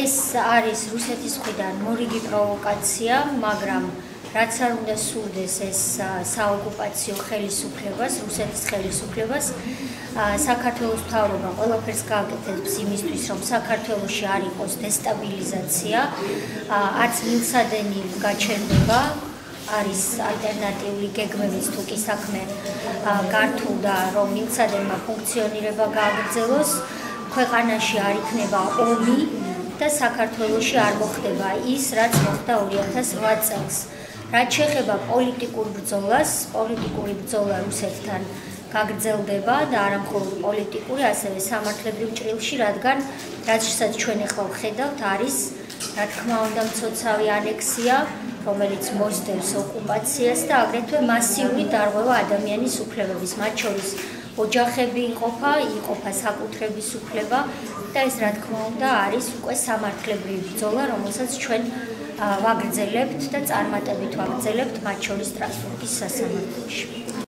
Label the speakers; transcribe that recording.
Speaker 1: ეს არის რუსეთის მხრიდან მორიგი პროვოკაცია, მაგრამ რაც არ უნდა სურდეს ეს საოკუპაციო ხელისუფლებას, რუსეთის ხელისუფლებას, საქართველოს მთავრობა ყველაფერს გააკეთებს იმისთვის, რომ საქართველოში არ იყოს დესტაბილიზაცია, არც მილსადენი გაჩერდება არის ალტერნატიული გეგმების თუ კი საქმე გართულდა რომ მილსადენმა ფუნქციონირება გააგრძელოს ქვეყანაში არ იქნება ომი და საქართველოში არ მოხდება ის რაც მოხდა 2008 წელს. რაც შეეხება პოლიტიკურ ბრძოლას, პოლიტიკური ბრძოლა რუსეთთან გაგრძელდება და არა მხოლოდ პოლიტიკური, ასევე სამართლებრივ ჭრილში, რადგან რასაც ჩვენ ახლა ვხედავთ, არის რა თქმა უნდა მცოცავი ანექსია, რომელიც მოსდევს ოკუპაციას და აგრეთვე მასიური დარღვევა ადამიანის უფლებების, მათ შორის ოჯახები იყოფა, იყოფა საკუთრების უფლება და ეს რა თქმა უნდა არის უკვე სამართლებრივი ბრძოლა, რომელსაც ჩვენ ვაგრძელებთ და წარმატებით ვაგრძელებთ მათ შორის სტრასბურგის სასამართლოში.